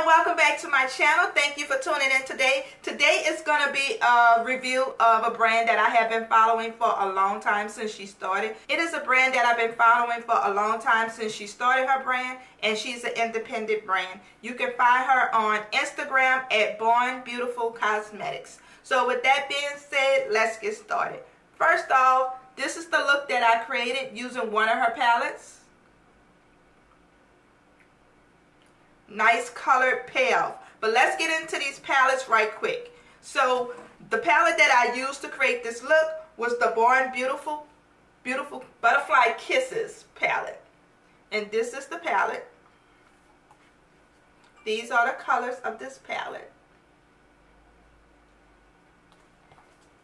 and welcome back to my channel. Thank you for tuning in today. Today is going to be a review of a brand that I have been following for a long time since she started. It is a brand that I've been following for a long time since she started her brand and she's an independent brand. You can find her on Instagram at Bornbeautyfull Cosmetics. So with that being said, let's get started. First off, this is the look that I created using one of her palettes. Nice colored payoff. But let's get into these palettes right quick. So the palette that I used to create this look was the Bornbeautyfull, Beautiful Butterfly Kisses palette. And this is the palette. These are the colors of this palette.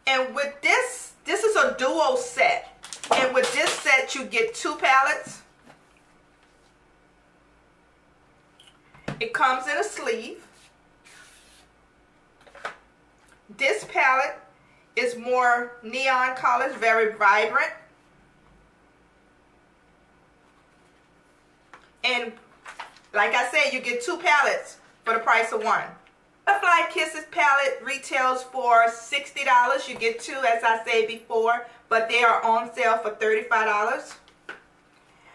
And with this, this is a duo set. And with this set, you get two palettes It comes in a sleeve. This palette is more neon colors, very vibrant. And like I said, you get two palettes for the price of one. Butterfly Kisses palette retails for $60. You get two, as I said before, but they are on sale for $35.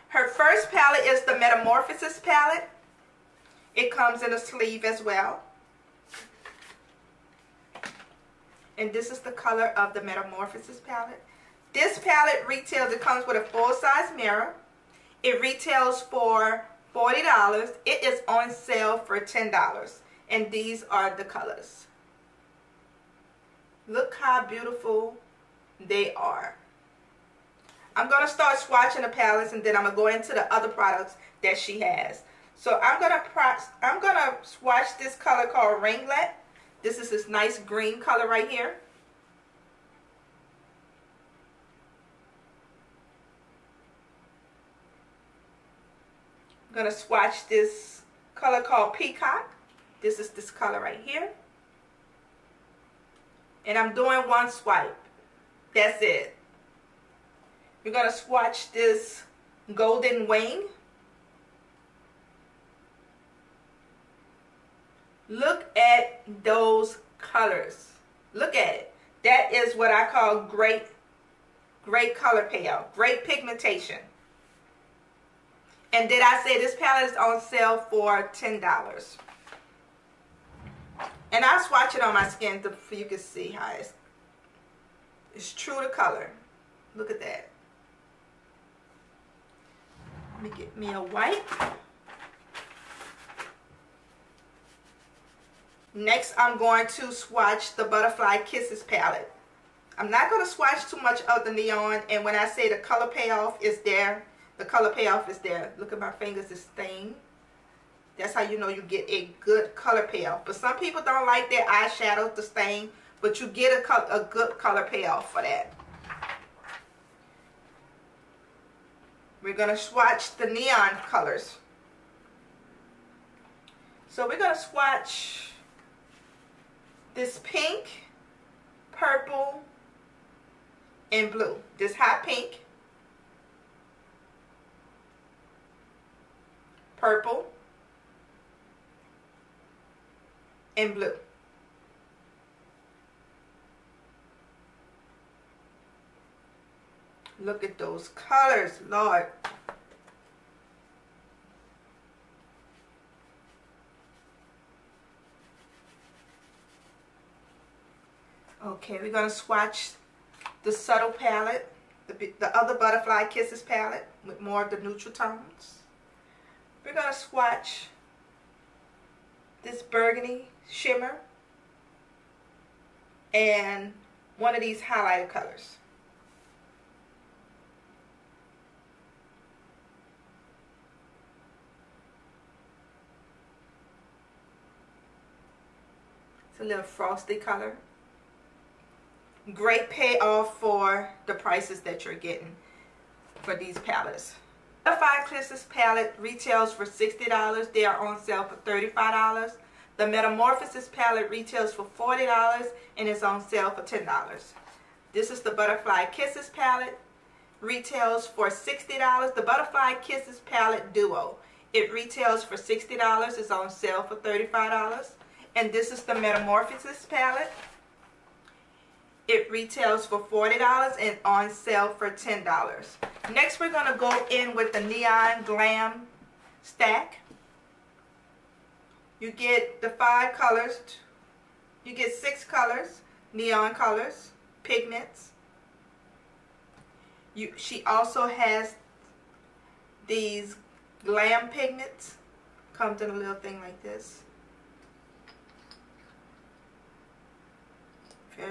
Her first palette is the Metamorphosis palette. It comes in a sleeve as well. And this is the color of the Metamorphosis palette. This palette retails, it comes with a full-size mirror. It retails for $40. It is on sale for $10. And these are the colors. Look how beautiful they are. I'm going to start swatching the palettes and then I'm going to go into the other products that she has. So I'm gonna I'm gonna swatch this color called Ringlet. This is this nice green color right here. I'm gonna swatch this color called Peacock. This is this color right here. And I'm doing one swipe. That's it. We're gonna swatch this Golden Wing. Look at those colors. Look at it. That is what I call great, great color payoff. Great pigmentation. And did I say this palette is on sale for $10? And I'll swatch it on my skin so you can see how it's, it's true to color. Look at that. Let me get me a white. Next, I'm going to swatch the Butterfly Kisses palette. I'm not going to swatch too much of the neon, and when I say the color payoff is there, the color payoff is there. Look at my fingers, it's stained. That's how you know you get a good color payoff. But some people don't like their eyeshadow to stain, but you get a, a good color payoff for that. We're going to swatch the neon colors. So we're going to swatch this pink, purple, and blue. This hot pink, purple, and blue. Look at those colors, Lord. Okay, we're going to swatch the Subtle palette, the, the other Butterfly Kisses palette with more of the neutral tones. We're going to swatch this burgundy shimmer and one of these highlighter colors. It's a little frosty color great payoff for the prices that you're getting for these palettes. The Five Kisses palette retails for $60. They are on sale for $35. The Metamorphosis palette retails for $40 and is on sale for $10. This is the Butterfly Kisses palette. Retails for $60. The Butterfly Kisses palette duo. It retails for $60. It's on sale for $35. And this is the Metamorphosis palette. It retails for $40 and on sale for $10. Next, we're going to go in with the Neon Glam stack. You get the five colors. You get six colors, neon colors, pigments. You, she also has these glam pigments. Comes in a little thing like this.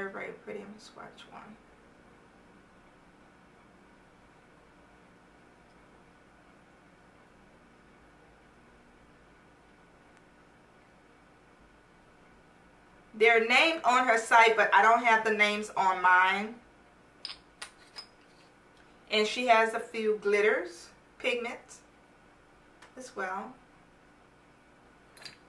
Very, pretty. Me swatch one. They're named on her site, but I don't have the names on mine. And she has a few glitters, pigments as well.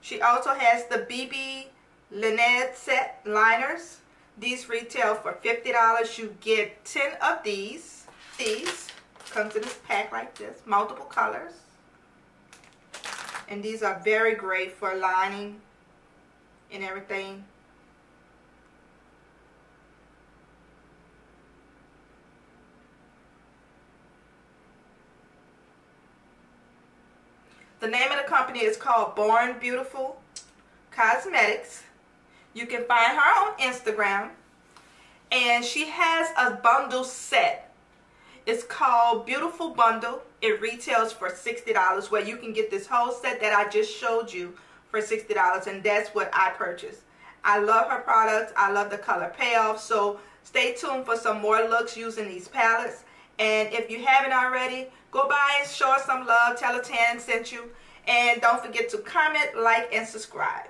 She also has the BB Lynette set liners. These retail for $50. You get 10 of these. These comes in this pack like this, multiple colors. And these are very great for lining and everything. The name of the company is called Bornbeautyfull Cosmetics. You can find her on Instagram. And she has a bundle set. It's called Beautiful Bundle. It retails for $60 where you can get this whole set that I just showed you for $60 and that's what I purchased. I love her products. I love the color payoff. So stay tuned for some more looks using these palettes. And if you haven't already, go by and show some love. Tell her Tan sent you. And don't forget to comment, like, and subscribe.